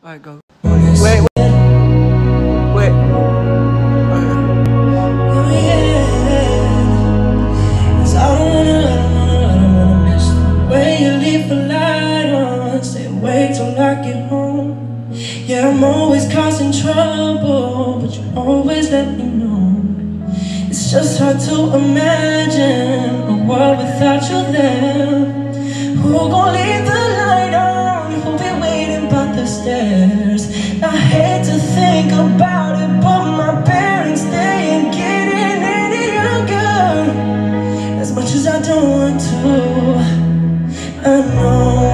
Alright, go. Wait, wait. Wait. Okay. Cause I don't wanna, I don't wanna, I don't wanna miss the way you leave the light on. Stay awake till I get home. Yeah, I'm always causing trouble, but you always let me know. It's just hard to imagine I hate to think about it But my parents, they ain't getting any younger. As much as I don't want to I know